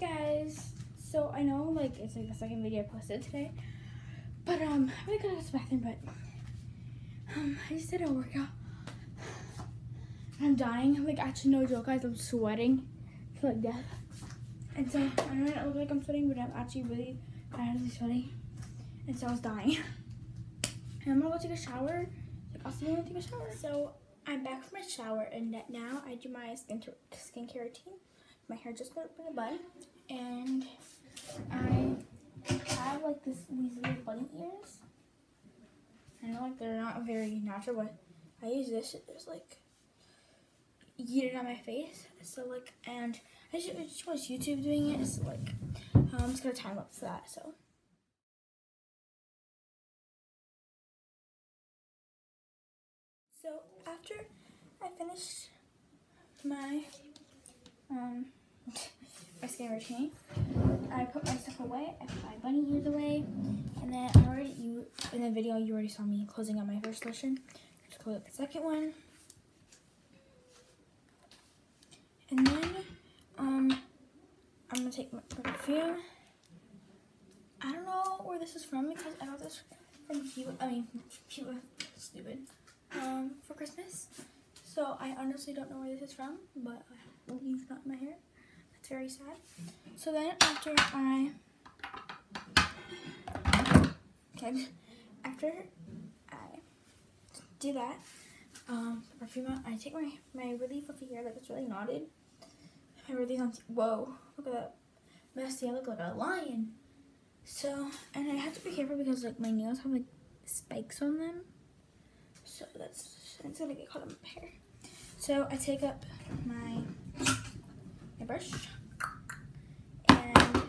guys. So I know like it's like the second video I posted today, but um I really gotta go to the bathroom. But um I just did a workout. I'm dying. Like actually no joke, guys. I'm sweating to like death. And so I know it look like I'm sweating, but I'm actually really badly sweating. And so I was dying. And I'm gonna go take a shower. Like you I take a shower. So I'm back from my shower, and now I do my skin skincare routine. My hair just went up in a bun, and I have like this these little bunny ears. I know like they're not very natural, but I use this to just like eat it on my face. So like, and I just, I just watch YouTube doing it. So like, um, I'm just gonna time lapse that. So. So after I finished my um my skin routine, I put my stuff away. I put my bunny ears away, and then already you in the video you already saw me closing up my first lotion. Just close up the second one, and then um I'm gonna take my perfume. I don't know where this is from because I got this from Cuba. I mean, Cuba. Stupid um, for Christmas. So I honestly don't know where this is from, but I use that in my hair. That's very sad. So then after I, okay, after I do that, um, perfume I take my, my really fluffy hair that gets really knotted. My really on, whoa, look at that messy, I look like a lion. So, and I have to be careful because like my nails have like spikes on them. So that's it's gonna get caught in my hair. So I take up my my brush and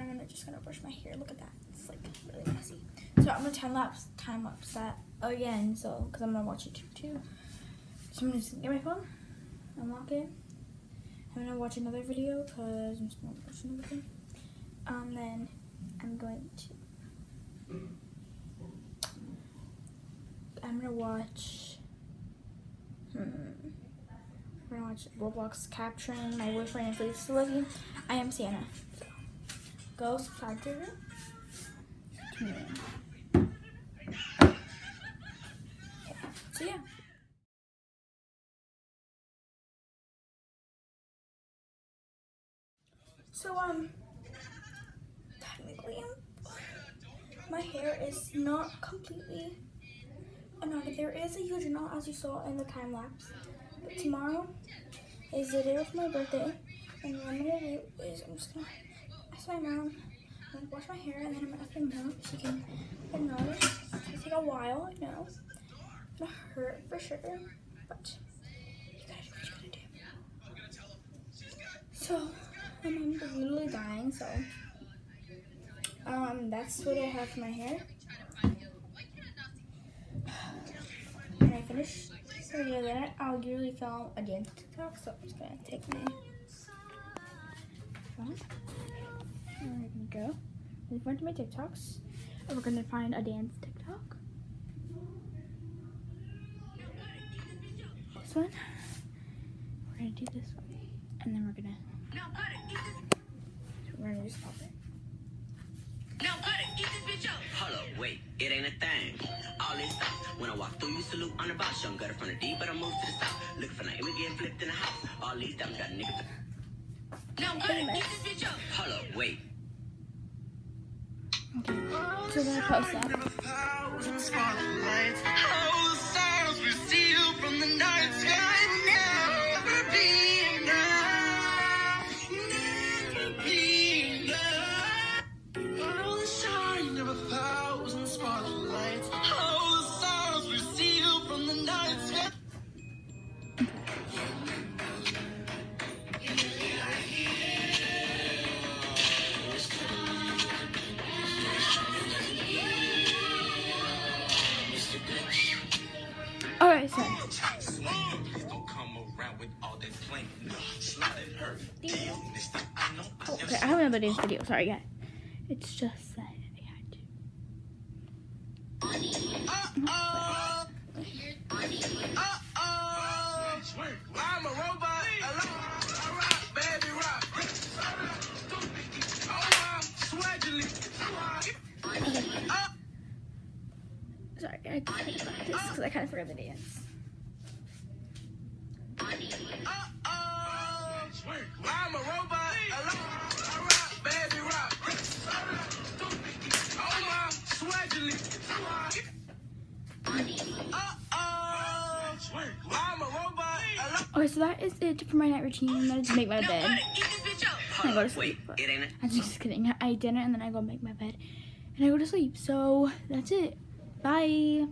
I'm just gonna brush my hair. Look at that. It's like really messy. So I'm gonna time lapse time lapse that again. So because I'm gonna watch YouTube too. So I'm gonna get my phone, unlock it. I'm gonna watch another video because I'm just gonna watch another thing. Um, then I'm going to I'm gonna watch. Hmm. I'm gonna watch Roblox capturing my boyfriend and Felix Levy. I am Santa. So go subscribe to her. So yeah. So um, technically, my hair is not completely knotted. There is a huge knot as you saw in the time lapse. But tomorrow is the day of my birthday. And what I'm gonna do is I'm just gonna ask my mom, I'm gonna wash my hair and then I'm gonna ask my mom if she can knot it. It's gonna take a while, I know. It's gonna hurt for sure, but you gotta do what you gotta do. So, my mom is literally dying, so um, that's what I have for my hair. When I finish so yeah, then I'll usually film a dance TikTok, so I'm just gonna take my phone. There we go. Move on to my TikToks. And we're gonna find a dance TikTok. This one. We're gonna do this one. And then we're gonna we're gonna just pop it. Now cut it, eat this bitch up. Hold up, wait, it ain't a thing. All this stuff. When I walk through, you salute on the box. Young gutter from the deep, but I move to the south. Look for nothing, we get flipped in the house. All these dumb got niggas. Now cut it, eat this bitch up. Hold up, wait. Okay. So we're gonna post that. Okay, I have another dance video. Sorry, guys. It's just that I had to. Rock. Oh, I'm. Sorry, I of this because I kind of forgot the dance. Okay, so that is it for my night routine. I'm gonna just make my bed. Eat this bitch. I go to Wait, sleep. it ain't a I'm just kidding. I eat dinner and then I go make my bed and I go to sleep. So that's it. Bye.